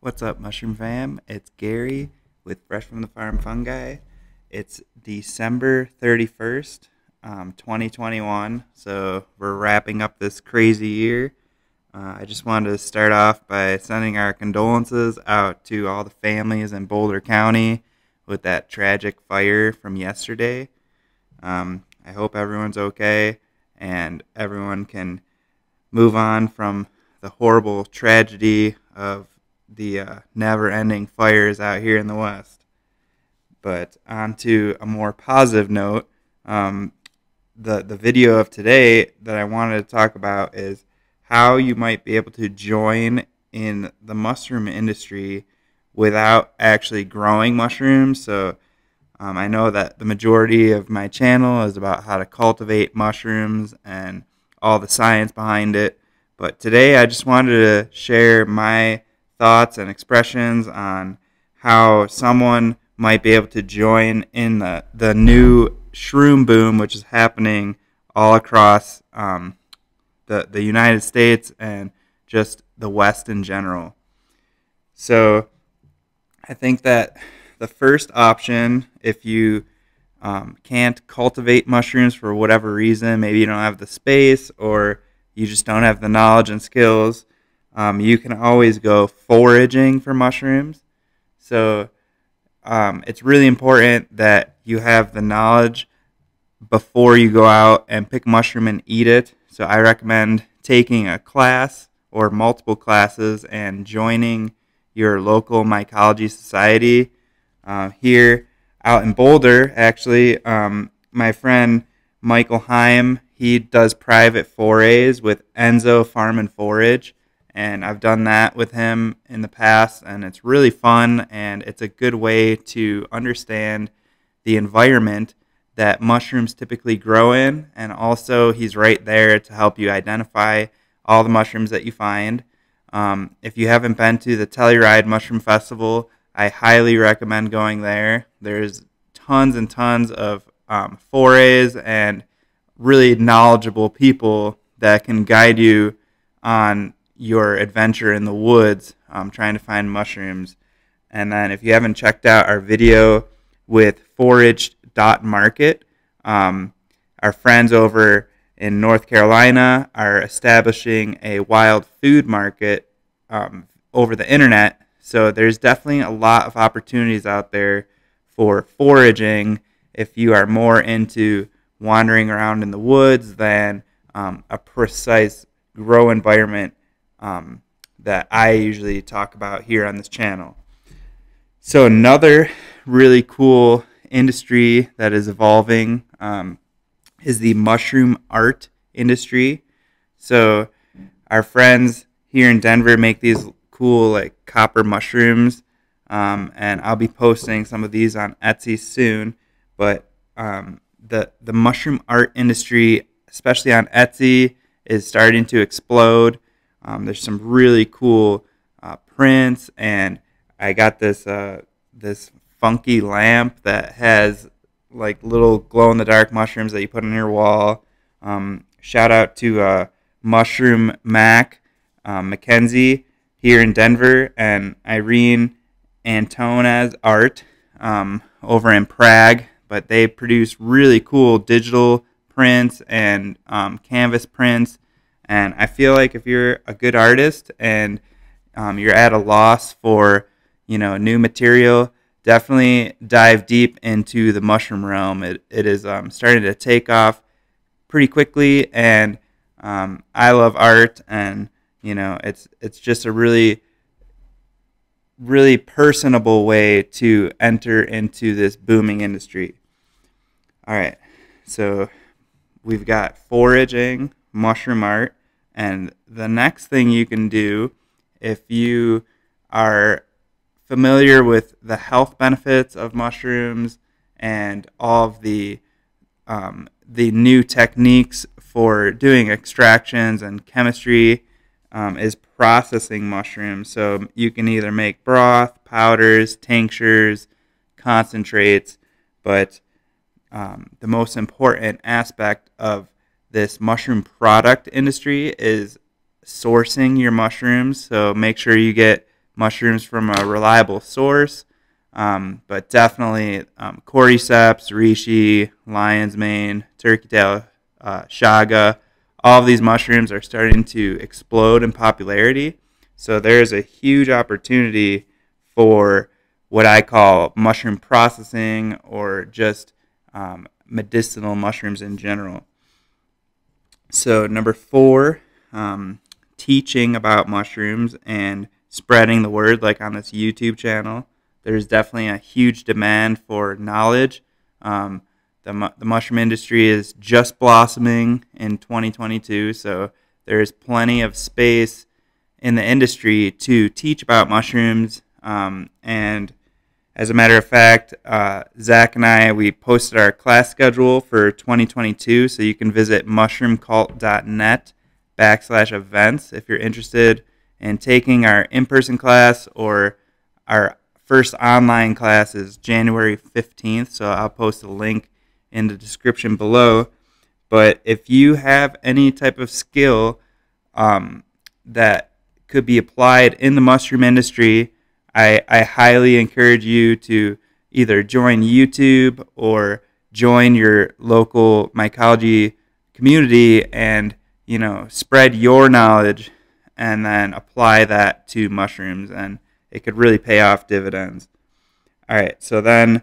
What's up, Mushroom Fam? It's Gary with Fresh from the Farm Fungi. It's December 31st, um, 2021, so we're wrapping up this crazy year. Uh, I just wanted to start off by sending our condolences out to all the families in Boulder County with that tragic fire from yesterday. Um, I hope everyone's okay and everyone can move on from the horrible tragedy of the uh, never ending fires out here in the West. But on to a more positive note, um, the, the video of today that I wanted to talk about is how you might be able to join in the mushroom industry without actually growing mushrooms. So um, I know that the majority of my channel is about how to cultivate mushrooms and all the science behind it. But today I just wanted to share my thoughts and expressions on how someone might be able to join in the, the new shroom boom, which is happening all across um, the, the United States and just the West in general. So I think that the first option, if you um, can't cultivate mushrooms for whatever reason, maybe you don't have the space or you just don't have the knowledge and skills, um, you can always go foraging for mushrooms. So um, it's really important that you have the knowledge before you go out and pick mushroom and eat it. So I recommend taking a class or multiple classes and joining your local mycology society. Uh, here out in Boulder, actually, um, my friend Michael Heim, he does private forays with Enso Farm and Forage and I've done that with him in the past, and it's really fun, and it's a good way to understand the environment that mushrooms typically grow in, and also he's right there to help you identify all the mushrooms that you find. Um, if you haven't been to the Telluride Mushroom Festival, I highly recommend going there. There's tons and tons of um, forays and really knowledgeable people that can guide you on your adventure in the woods um, trying to find mushrooms. And then if you haven't checked out our video with Foraged Dot Market, um, our friends over in North Carolina are establishing a wild food market um, over the internet. So there's definitely a lot of opportunities out there for foraging if you are more into wandering around in the woods than um, a precise grow environment um, that I usually talk about here on this channel. So, another really cool industry that is evolving um, is the mushroom art industry. So, our friends here in Denver make these cool, like copper mushrooms. Um, and I'll be posting some of these on Etsy soon. But um, the the mushroom art industry, especially on Etsy, is starting to explode. Um, there's some really cool uh, prints, and I got this uh, this funky lamp that has like little glow in the dark mushrooms that you put on your wall. Um, shout out to uh, Mushroom Mac um, Mackenzie here in Denver and Irene Antona's art um, over in Prague. But they produce really cool digital prints and um, canvas prints and I feel like if you're a good artist and um, you're at a loss for you know new material, definitely dive deep into the mushroom realm. It, it is um, starting to take off pretty quickly, and um, I love art, and you know it's it's just a really really personable way to enter into this booming industry. All right, so we've got foraging, mushroom art, and the next thing you can do, if you are familiar with the health benefits of mushrooms and all of the um, the new techniques for doing extractions and chemistry um, is processing mushrooms. So you can either make broth, powders, tinctures, concentrates, but um, the most important aspect of this mushroom product industry is sourcing your mushrooms. So make sure you get mushrooms from a reliable source. Um, but definitely um, cordyceps, reishi, lion's mane, turkey tail, uh, chaga, all of these mushrooms are starting to explode in popularity. So there's a huge opportunity for what I call mushroom processing or just um, medicinal mushrooms in general. So, number four, um, teaching about mushrooms and spreading the word, like on this YouTube channel. There's definitely a huge demand for knowledge. Um, the, the mushroom industry is just blossoming in 2022, so there's plenty of space in the industry to teach about mushrooms. Um, and as a matter of fact, uh, Zach and I, we posted our class schedule for 2022, so you can visit mushroomcult.net backslash events if you're interested in taking our in-person class or our first online class is January 15th, so I'll post a link in the description below. But if you have any type of skill um, that could be applied in the mushroom industry, I, I highly encourage you to either join YouTube or join your local mycology community and you know spread your knowledge and then apply that to mushrooms and it could really pay off dividends. All right, so then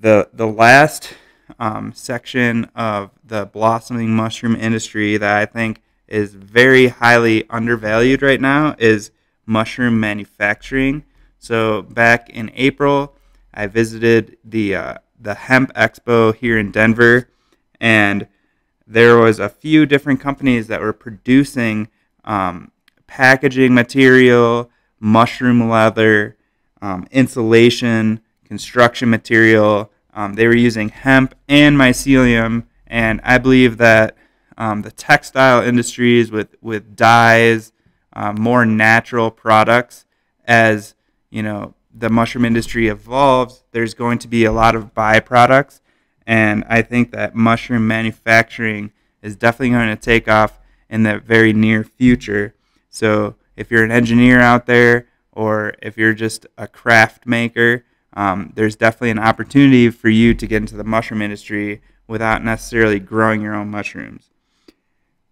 the the last um, section of the blossoming mushroom industry that I think is very highly undervalued right now is mushroom manufacturing. So back in April, I visited the uh, the hemp expo here in Denver, and there was a few different companies that were producing um, packaging material, mushroom leather, um, insulation, construction material, um, they were using hemp and mycelium, and I believe that um, the textile industries with with dyes, um, more natural products, as you know, the mushroom industry evolves, there's going to be a lot of byproducts, and I think that mushroom manufacturing is definitely going to take off in the very near future. So if you're an engineer out there, or if you're just a craft maker, um, there's definitely an opportunity for you to get into the mushroom industry without necessarily growing your own mushrooms.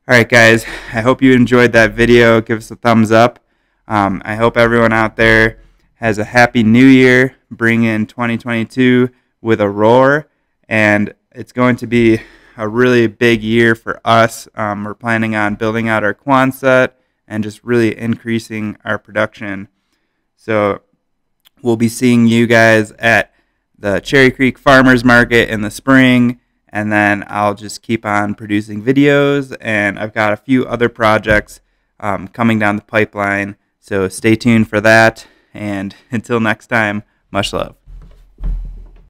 All right, guys, I hope you enjoyed that video. Give us a thumbs up. Um, I hope everyone out there has a happy new year. Bring in 2022 with a roar, and it's going to be a really big year for us. Um, we're planning on building out our Quonset and just really increasing our production. So We'll be seeing you guys at the Cherry Creek Farmers Market in the spring, and then I'll just keep on producing videos. And I've got a few other projects um, coming down the pipeline, so stay tuned for that. And until next time, much love.